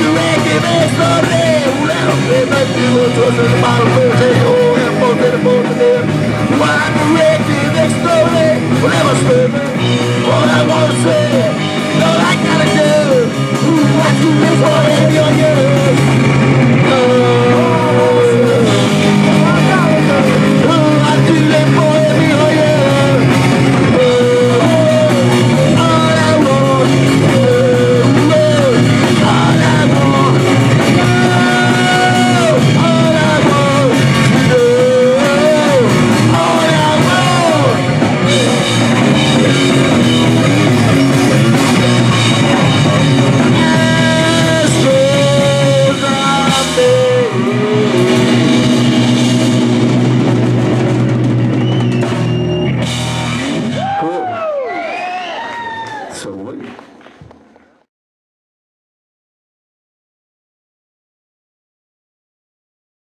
to recognize the day Round make you a choice in the bottle for day Oh, and for day, for day Why to recognize the day Whatever, sir All I wanna say so what